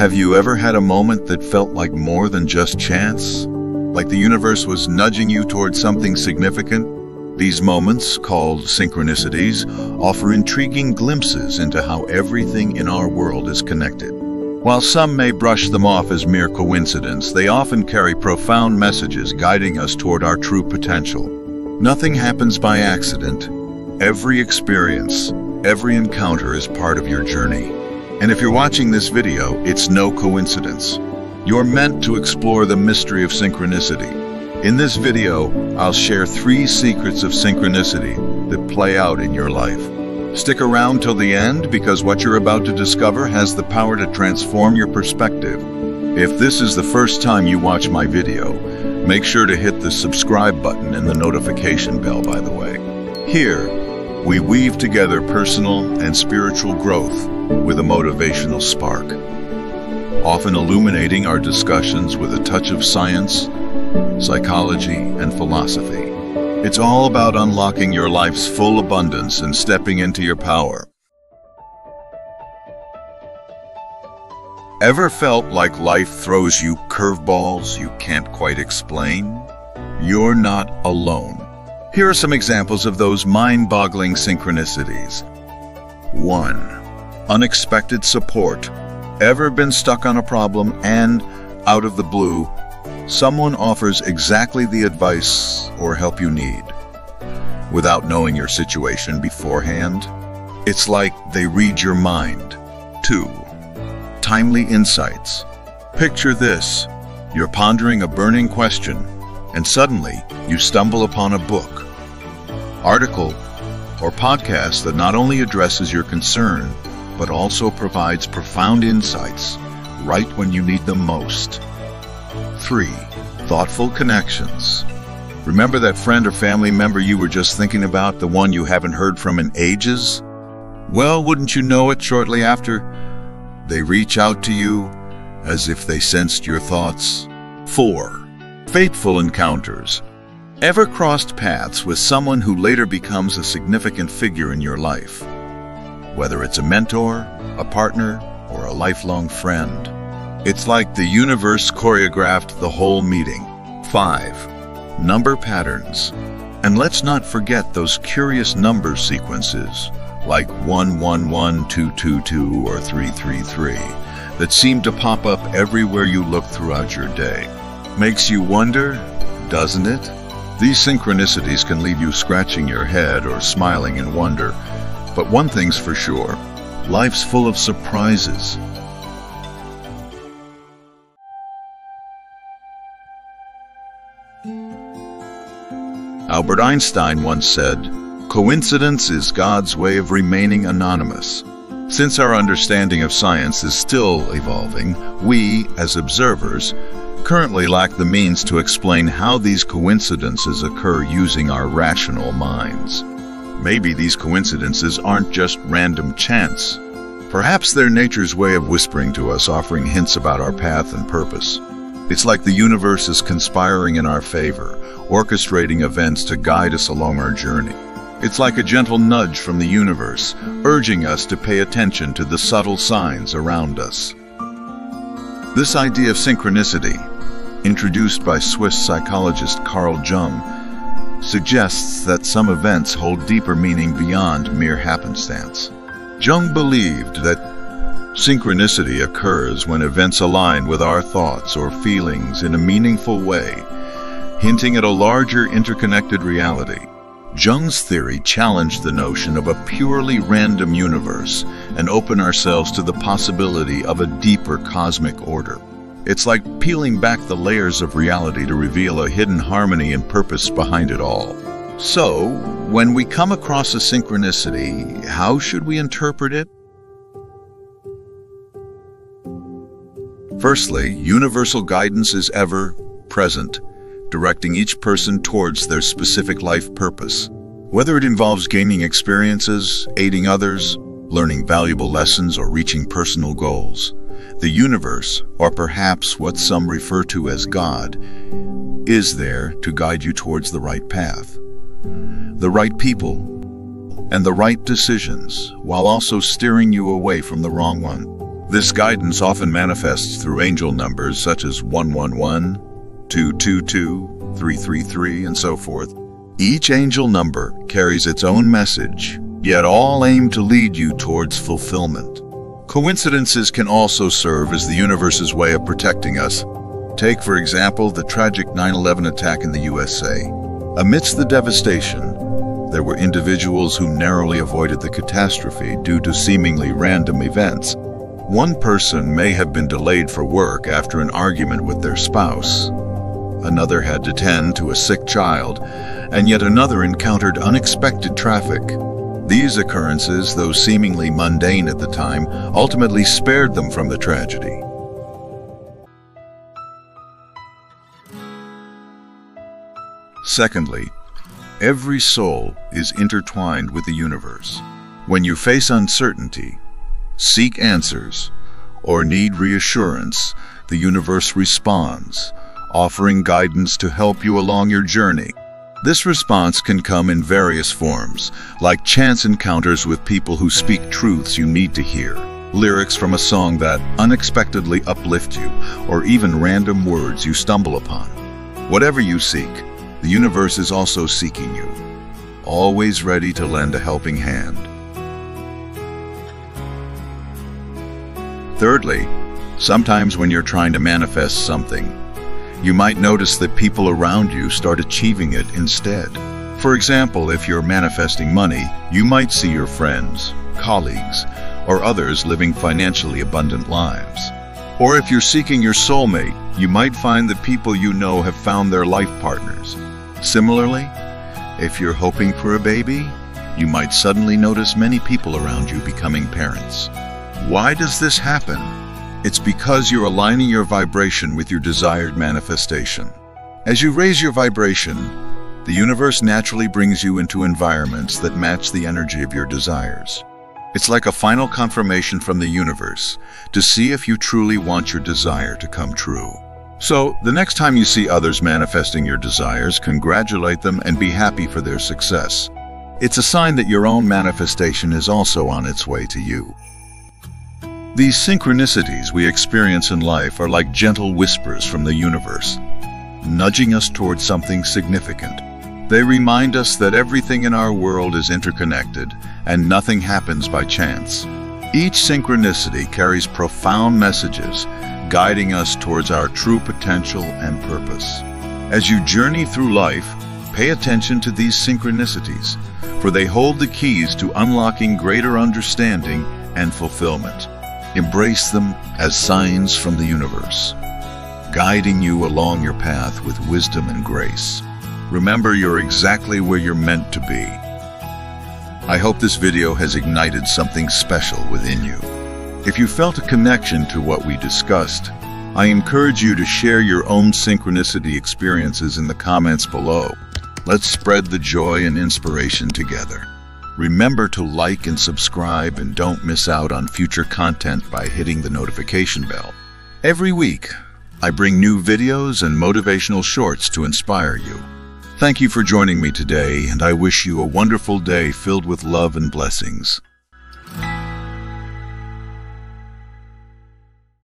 Have you ever had a moment that felt like more than just chance? Like the universe was nudging you towards something significant? These moments, called synchronicities, offer intriguing glimpses into how everything in our world is connected. While some may brush them off as mere coincidence, they often carry profound messages guiding us toward our true potential. Nothing happens by accident. Every experience, every encounter is part of your journey. And if you're watching this video, it's no coincidence. You're meant to explore the mystery of synchronicity. In this video, I'll share three secrets of synchronicity that play out in your life. Stick around till the end because what you're about to discover has the power to transform your perspective. If this is the first time you watch my video, make sure to hit the subscribe button and the notification bell, by the way. Here, we weave together personal and spiritual growth with a motivational spark, often illuminating our discussions with a touch of science, psychology, and philosophy. It's all about unlocking your life's full abundance and stepping into your power. Ever felt like life throws you curveballs you can't quite explain? You're not alone. Here are some examples of those mind-boggling synchronicities. 1 unexpected support. Ever been stuck on a problem and, out of the blue, someone offers exactly the advice or help you need without knowing your situation beforehand? It's like they read your mind. 2. Timely insights. Picture this. You're pondering a burning question, and suddenly you stumble upon a book, article, or podcast that not only addresses your concern, but also provides profound insights right when you need them most. 3. Thoughtful connections. Remember that friend or family member you were just thinking about, the one you haven't heard from in ages? Well, wouldn't you know it shortly after? They reach out to you as if they sensed your thoughts. 4. Fateful encounters. Ever crossed paths with someone who later becomes a significant figure in your life? Whether it's a mentor, a partner, or a lifelong friend. It's like the universe choreographed the whole meeting. 5. Number patterns. And let's not forget those curious number sequences, like 111222 or 333, that seem to pop up everywhere you look throughout your day. Makes you wonder, doesn't it? These synchronicities can leave you scratching your head or smiling in wonder, but one thing's for sure, life's full of surprises. Albert Einstein once said, Coincidence is God's way of remaining anonymous. Since our understanding of science is still evolving, we, as observers, currently lack the means to explain how these coincidences occur using our rational minds. Maybe these coincidences aren't just random chance. Perhaps they're nature's way of whispering to us, offering hints about our path and purpose. It's like the universe is conspiring in our favor, orchestrating events to guide us along our journey. It's like a gentle nudge from the universe, urging us to pay attention to the subtle signs around us. This idea of synchronicity, introduced by Swiss psychologist Carl Jung, suggests that some events hold deeper meaning beyond mere happenstance. Jung believed that synchronicity occurs when events align with our thoughts or feelings in a meaningful way, hinting at a larger interconnected reality. Jung's theory challenged the notion of a purely random universe and opened ourselves to the possibility of a deeper cosmic order. It's like peeling back the layers of reality to reveal a hidden harmony and purpose behind it all. So, when we come across a synchronicity, how should we interpret it? Firstly, universal guidance is ever present, directing each person towards their specific life purpose. Whether it involves gaining experiences, aiding others, learning valuable lessons, or reaching personal goals, the universe, or perhaps what some refer to as God, is there to guide you towards the right path, the right people, and the right decisions, while also steering you away from the wrong one. This guidance often manifests through angel numbers such as 111, 222, 333, and so forth. Each angel number carries its own message, yet all aim to lead you towards fulfillment. Coincidences can also serve as the universe's way of protecting us. Take, for example, the tragic 9-11 attack in the USA. Amidst the devastation, there were individuals who narrowly avoided the catastrophe due to seemingly random events. One person may have been delayed for work after an argument with their spouse another had to tend to a sick child, and yet another encountered unexpected traffic. These occurrences, though seemingly mundane at the time, ultimately spared them from the tragedy. Secondly, every soul is intertwined with the universe. When you face uncertainty, seek answers, or need reassurance, the universe responds, offering guidance to help you along your journey. This response can come in various forms, like chance encounters with people who speak truths you need to hear, lyrics from a song that unexpectedly uplift you, or even random words you stumble upon. Whatever you seek, the universe is also seeking you, always ready to lend a helping hand. Thirdly, sometimes when you're trying to manifest something, you might notice that people around you start achieving it instead. For example, if you're manifesting money, you might see your friends, colleagues, or others living financially abundant lives. Or if you're seeking your soulmate, you might find that people you know have found their life partners. Similarly, if you're hoping for a baby, you might suddenly notice many people around you becoming parents. Why does this happen? It's because you're aligning your vibration with your desired manifestation. As you raise your vibration, the universe naturally brings you into environments that match the energy of your desires. It's like a final confirmation from the universe to see if you truly want your desire to come true. So, the next time you see others manifesting your desires, congratulate them and be happy for their success. It's a sign that your own manifestation is also on its way to you. These synchronicities we experience in life are like gentle whispers from the universe, nudging us towards something significant. They remind us that everything in our world is interconnected and nothing happens by chance. Each synchronicity carries profound messages, guiding us towards our true potential and purpose. As you journey through life, pay attention to these synchronicities, for they hold the keys to unlocking greater understanding and fulfillment. Embrace them as signs from the universe, guiding you along your path with wisdom and grace. Remember, you're exactly where you're meant to be. I hope this video has ignited something special within you. If you felt a connection to what we discussed, I encourage you to share your own synchronicity experiences in the comments below. Let's spread the joy and inspiration together. Remember to like and subscribe and don't miss out on future content by hitting the notification bell. Every week, I bring new videos and motivational shorts to inspire you. Thank you for joining me today, and I wish you a wonderful day filled with love and blessings.